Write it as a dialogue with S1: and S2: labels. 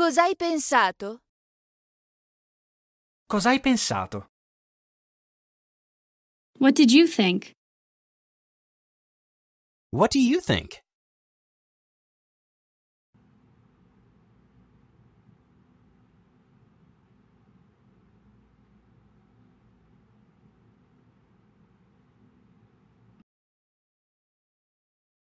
S1: Cos'hai pensato?
S2: Cos'hai pensato?
S3: What did you think?
S4: What do you think?